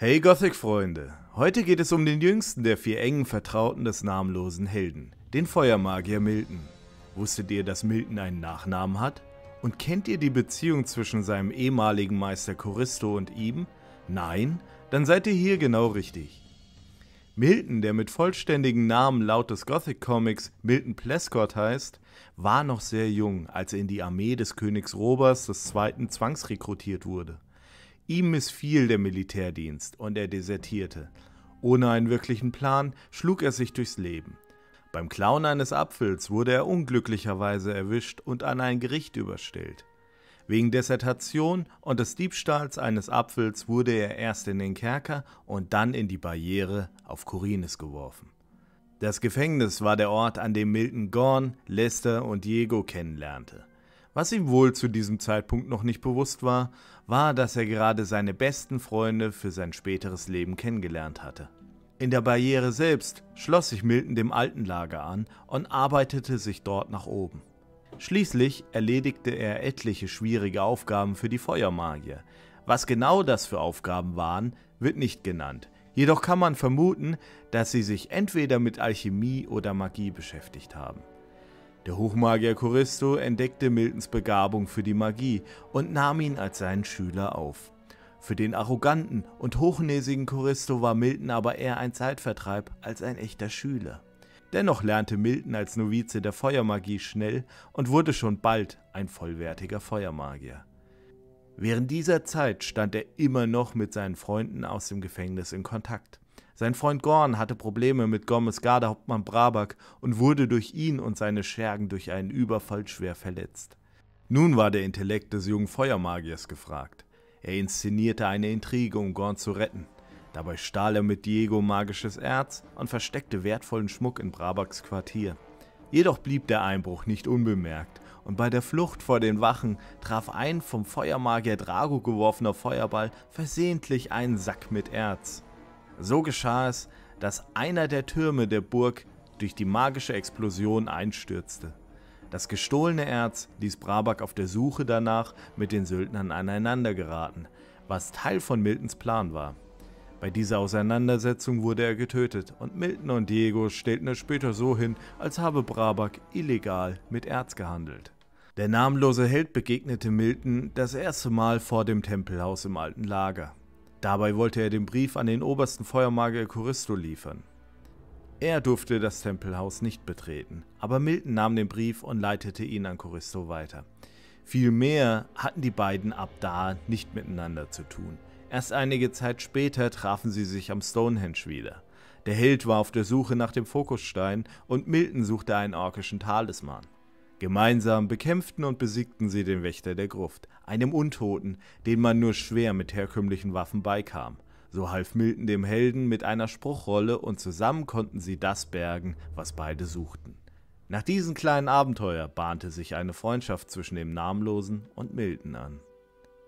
Hey Gothic-Freunde, heute geht es um den jüngsten der vier engen Vertrauten des namenlosen Helden, den Feuermagier Milton. Wusstet ihr, dass Milton einen Nachnamen hat? Und kennt ihr die Beziehung zwischen seinem ehemaligen Meister Choristo und ihm? Nein? Dann seid ihr hier genau richtig. Milton, der mit vollständigen Namen laut des Gothic Comics Milton Plescott heißt, war noch sehr jung, als er in die Armee des Königs Robers II. zwangsrekrutiert wurde. Ihm missfiel der Militärdienst und er desertierte. Ohne einen wirklichen Plan schlug er sich durchs Leben. Beim Klauen eines Apfels wurde er unglücklicherweise erwischt und an ein Gericht überstellt. Wegen Desertation und des Diebstahls eines Apfels wurde er erst in den Kerker und dann in die Barriere auf Corines geworfen. Das Gefängnis war der Ort, an dem Milton Gorn, Lester und Diego kennenlernte. Was ihm wohl zu diesem Zeitpunkt noch nicht bewusst war, war, dass er gerade seine besten Freunde für sein späteres Leben kennengelernt hatte. In der Barriere selbst schloss sich Milton dem alten Lager an und arbeitete sich dort nach oben. Schließlich erledigte er etliche schwierige Aufgaben für die Feuermagier. Was genau das für Aufgaben waren, wird nicht genannt. Jedoch kann man vermuten, dass sie sich entweder mit Alchemie oder Magie beschäftigt haben. Der Hochmagier Choristo entdeckte Miltons Begabung für die Magie und nahm ihn als seinen Schüler auf. Für den arroganten und hochnäsigen Choristo war Milton aber eher ein Zeitvertreib als ein echter Schüler. Dennoch lernte Milton als Novize der Feuermagie schnell und wurde schon bald ein vollwertiger Feuermagier. Während dieser Zeit stand er immer noch mit seinen Freunden aus dem Gefängnis in Kontakt. Sein Freund Gorn hatte Probleme mit Gommes Gardehauptmann Brabak und wurde durch ihn und seine Schergen durch einen Überfall schwer verletzt. Nun war der Intellekt des jungen Feuermagiers gefragt. Er inszenierte eine Intrige, um Gorn zu retten. Dabei stahl er mit Diego magisches Erz und versteckte wertvollen Schmuck in Brabaks Quartier. Jedoch blieb der Einbruch nicht unbemerkt und bei der Flucht vor den Wachen traf ein vom Feuermagier Drago geworfener Feuerball versehentlich einen Sack mit Erz. So geschah es, dass einer der Türme der Burg durch die magische Explosion einstürzte. Das gestohlene Erz ließ Brabak auf der Suche danach mit den Söldnern aneinander geraten, was Teil von Miltons Plan war. Bei dieser Auseinandersetzung wurde er getötet und Milton und Diego stellten es später so hin, als habe Brabak illegal mit Erz gehandelt. Der namenlose Held begegnete Milton das erste Mal vor dem Tempelhaus im alten Lager. Dabei wollte er den Brief an den obersten Feuermagier Choristo liefern. Er durfte das Tempelhaus nicht betreten, aber Milton nahm den Brief und leitete ihn an Choristo weiter. Vielmehr hatten die beiden ab da nicht miteinander zu tun. Erst einige Zeit später trafen sie sich am Stonehenge wieder. Der Held war auf der Suche nach dem Fokusstein und Milton suchte einen orkischen Talisman. Gemeinsam bekämpften und besiegten sie den Wächter der Gruft, einem Untoten, den man nur schwer mit herkömmlichen Waffen beikam. So half Milton dem Helden mit einer Spruchrolle und zusammen konnten sie das bergen, was beide suchten. Nach diesem kleinen Abenteuer bahnte sich eine Freundschaft zwischen dem Namenlosen und Milton an.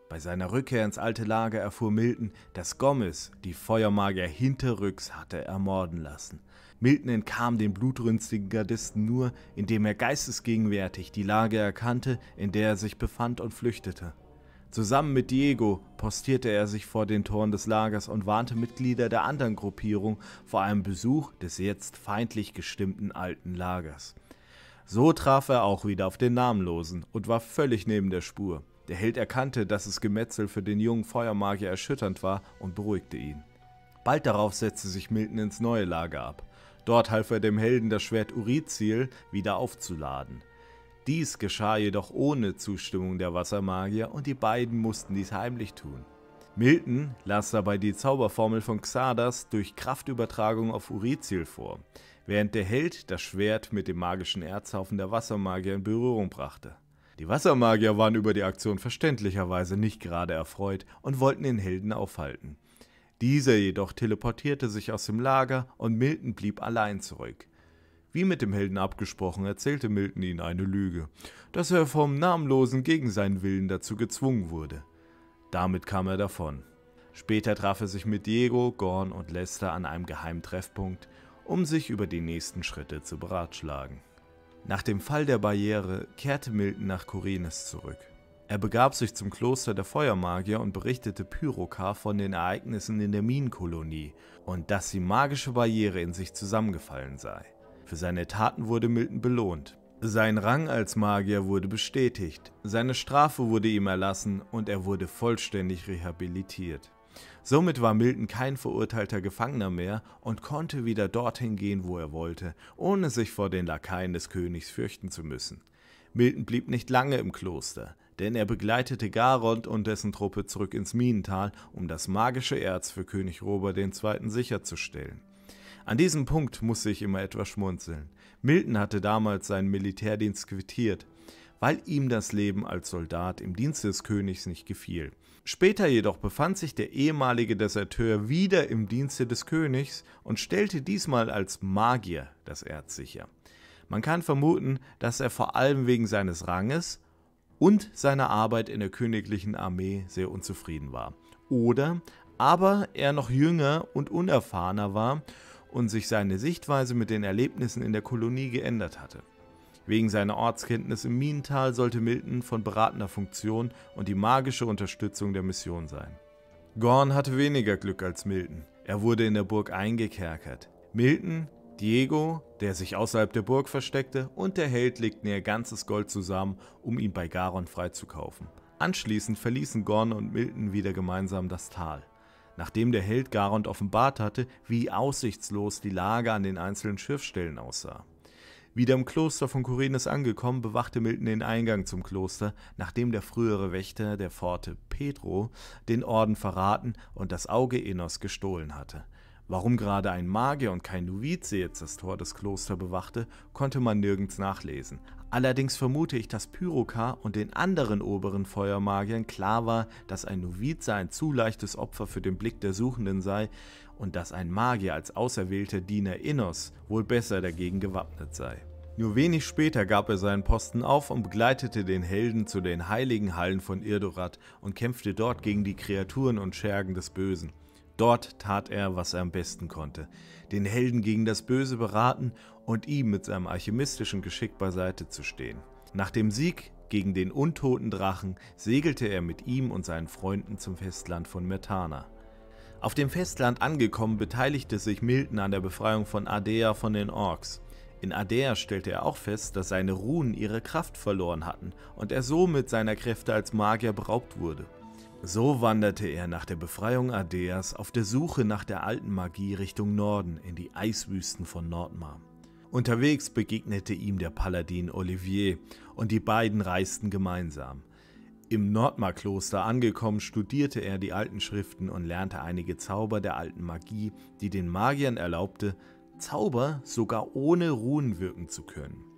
Bei seiner Rückkehr ins alte Lager erfuhr Milton, dass Gomez die Feuermagier hinterrücks hatte ermorden lassen. Milton entkam den blutrünstigen Gardisten nur, indem er geistesgegenwärtig die Lage erkannte, in der er sich befand und flüchtete. Zusammen mit Diego postierte er sich vor den Toren des Lagers und warnte Mitglieder der anderen Gruppierung vor einem Besuch des jetzt feindlich gestimmten alten Lagers. So traf er auch wieder auf den Namenlosen und war völlig neben der Spur. Der Held erkannte, dass das Gemetzel für den jungen Feuermagier erschütternd war und beruhigte ihn. Bald darauf setzte sich Milton ins neue Lager ab. Dort half er dem Helden das Schwert Urizil wieder aufzuladen. Dies geschah jedoch ohne Zustimmung der Wassermagier und die beiden mussten dies heimlich tun. Milton las dabei die Zauberformel von Xardas durch Kraftübertragung auf Urizil vor, während der Held das Schwert mit dem magischen Erzhaufen der Wassermagier in Berührung brachte. Die Wassermagier waren über die Aktion verständlicherweise nicht gerade erfreut und wollten den Helden aufhalten. Dieser jedoch teleportierte sich aus dem Lager und Milton blieb allein zurück. Wie mit dem Helden abgesprochen, erzählte Milton ihnen eine Lüge, dass er vom Namenlosen gegen seinen Willen dazu gezwungen wurde. Damit kam er davon. Später traf er sich mit Diego, Gorn und Lester an einem geheimen Treffpunkt, um sich über die nächsten Schritte zu beratschlagen. Nach dem Fall der Barriere kehrte Milton nach Corines zurück. Er begab sich zum Kloster der Feuermagier und berichtete Pyrokar von den Ereignissen in der Minenkolonie und dass die magische Barriere in sich zusammengefallen sei. Für seine Taten wurde Milton belohnt. Sein Rang als Magier wurde bestätigt, seine Strafe wurde ihm erlassen und er wurde vollständig rehabilitiert. Somit war Milton kein verurteilter Gefangener mehr und konnte wieder dorthin gehen, wo er wollte, ohne sich vor den Lakaien des Königs fürchten zu müssen. Milton blieb nicht lange im Kloster, denn er begleitete Garond und dessen Truppe zurück ins Minental, um das magische Erz für König Robert II. sicherzustellen. An diesem Punkt musste ich immer etwas schmunzeln. Milton hatte damals seinen Militärdienst quittiert, weil ihm das Leben als Soldat im Dienste des Königs nicht gefiel. Später jedoch befand sich der ehemalige Deserteur wieder im Dienste des Königs und stellte diesmal als Magier das Erz sicher. Man kann vermuten, dass er vor allem wegen seines Ranges und seiner Arbeit in der königlichen Armee sehr unzufrieden war. Oder aber er noch jünger und unerfahrener war und sich seine Sichtweise mit den Erlebnissen in der Kolonie geändert hatte. Wegen seiner Ortskenntnis im Minental sollte Milton von beratender Funktion und die magische Unterstützung der Mission sein. Gorn hatte weniger Glück als Milton. Er wurde in der Burg eingekerkert. Milton, Diego, der sich außerhalb der Burg versteckte, und der Held legten ihr ganzes Gold zusammen, um ihn bei Garon freizukaufen. Anschließend verließen Gorn und Milton wieder gemeinsam das Tal. Nachdem der Held Garond offenbart hatte, wie aussichtslos die Lage an den einzelnen Schiffsstellen aussah. Wieder im Kloster von Korinnes angekommen, bewachte Milton den Eingang zum Kloster, nachdem der frühere Wächter der Pforte Pedro den Orden verraten und das Auge Enos gestohlen hatte. Warum gerade ein Magier und kein Novize jetzt das Tor des Klosters bewachte, konnte man nirgends nachlesen. Allerdings vermute ich, dass Pyrokar und den anderen oberen Feuermagiern klar war, dass ein Novize ein zu leichtes Opfer für den Blick der Suchenden sei und dass ein Magier als auserwählter Diener Innos wohl besser dagegen gewappnet sei. Nur wenig später gab er seinen Posten auf und begleitete den Helden zu den heiligen Hallen von Irdorat und kämpfte dort gegen die Kreaturen und Schergen des Bösen. Dort tat er, was er am besten konnte, den Helden gegen das Böse beraten und ihm mit seinem alchemistischen Geschick beiseite zu stehen. Nach dem Sieg gegen den untoten Drachen segelte er mit ihm und seinen Freunden zum Festland von Myrtana. Auf dem Festland angekommen beteiligte sich Milton an der Befreiung von Ardea von den Orks. In Ardea stellte er auch fest, dass seine Runen ihre Kraft verloren hatten und er somit seiner Kräfte als Magier beraubt wurde. So wanderte er nach der Befreiung Ardeas auf der Suche nach der alten Magie Richtung Norden in die Eiswüsten von Nordmar. Unterwegs begegnete ihm der Paladin Olivier und die beiden reisten gemeinsam. Im Nordmar-Kloster angekommen, studierte er die alten Schriften und lernte einige Zauber der alten Magie, die den Magiern erlaubte, Zauber sogar ohne Ruhen wirken zu können.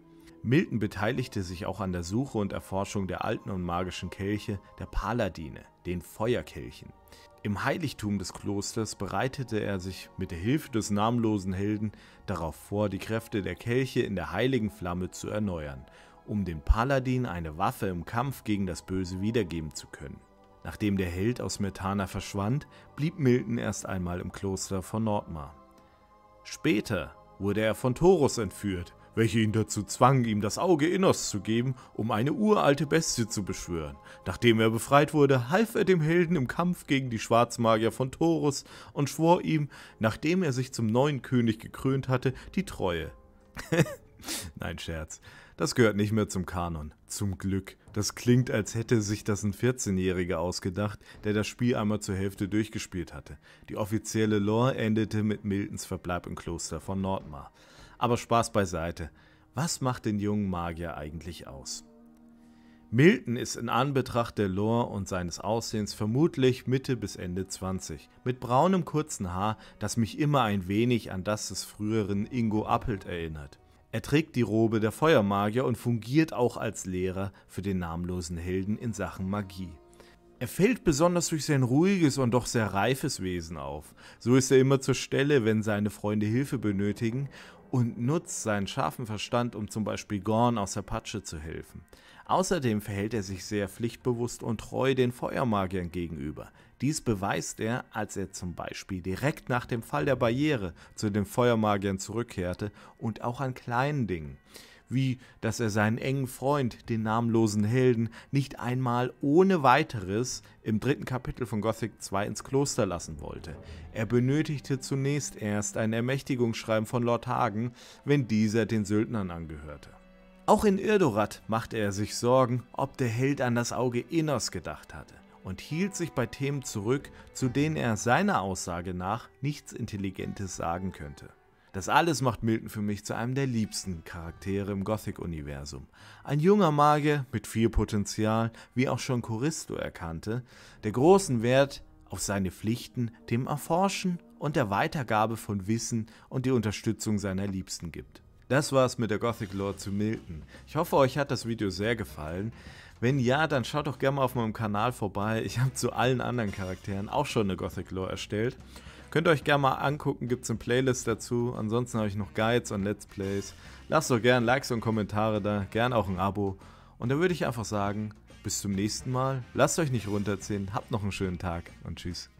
Milton beteiligte sich auch an der Suche und Erforschung der alten und magischen Kelche der Paladine, den Feuerkelchen. Im Heiligtum des Klosters bereitete er sich mit der Hilfe des namenlosen Helden darauf vor, die Kräfte der Kelche in der heiligen Flamme zu erneuern, um dem Paladin eine Waffe im Kampf gegen das Böse wiedergeben zu können. Nachdem der Held aus Metana verschwand, blieb Milton erst einmal im Kloster von Nordmar. Später wurde er von Torus entführt welche ihn dazu zwang, ihm das Auge Innos zu geben, um eine uralte Bestie zu beschwören. Nachdem er befreit wurde, half er dem Helden im Kampf gegen die Schwarzmagier von Torus und schwor ihm, nachdem er sich zum neuen König gekrönt hatte, die Treue. Nein, Scherz. Das gehört nicht mehr zum Kanon. Zum Glück. Das klingt, als hätte sich das ein 14-Jähriger ausgedacht, der das Spiel einmal zur Hälfte durchgespielt hatte. Die offizielle Lore endete mit Miltons Verbleib im Kloster von Nordmar. Aber Spaß beiseite. Was macht den jungen Magier eigentlich aus? Milton ist in Anbetracht der Lore und seines Aussehens vermutlich Mitte bis Ende 20, mit braunem kurzen Haar, das mich immer ein wenig an das des früheren Ingo Appelt erinnert. Er trägt die Robe der Feuermagier und fungiert auch als Lehrer für den namenlosen Helden in Sachen Magie. Er fällt besonders durch sein ruhiges und doch sehr reifes Wesen auf. So ist er immer zur Stelle, wenn seine Freunde Hilfe benötigen und nutzt seinen scharfen Verstand, um zum Beispiel Gorn aus der Patsche zu helfen. Außerdem verhält er sich sehr pflichtbewusst und treu den Feuermagiern gegenüber. Dies beweist er, als er zum Beispiel direkt nach dem Fall der Barriere zu den Feuermagiern zurückkehrte und auch an kleinen Dingen, wie dass er seinen engen Freund, den namenlosen Helden, nicht einmal ohne weiteres im dritten Kapitel von Gothic 2 ins Kloster lassen wollte. Er benötigte zunächst erst ein Ermächtigungsschreiben von Lord Hagen, wenn dieser den Söldnern angehörte. Auch in Irdorat machte er sich Sorgen, ob der Held an das Auge Innos gedacht hatte und hielt sich bei Themen zurück, zu denen er seiner Aussage nach nichts Intelligentes sagen könnte. Das alles macht Milton für mich zu einem der liebsten Charaktere im Gothic-Universum. Ein junger Magier mit viel Potenzial, wie auch schon Choristo erkannte, der großen Wert auf seine Pflichten, dem Erforschen und der Weitergabe von Wissen und die Unterstützung seiner Liebsten gibt. Das war's mit der Gothic Lore zu Milton. Ich hoffe, euch hat das Video sehr gefallen. Wenn ja, dann schaut doch gerne mal auf meinem Kanal vorbei. Ich habe zu allen anderen Charakteren auch schon eine Gothic Lore erstellt. Könnt ihr euch gerne mal angucken, gibt es eine Playlist dazu. Ansonsten habe ich noch Guides und Let's Plays. Lasst doch gerne Likes und Kommentare da, gerne auch ein Abo. Und dann würde ich einfach sagen, bis zum nächsten Mal. Lasst euch nicht runterziehen, habt noch einen schönen Tag und tschüss.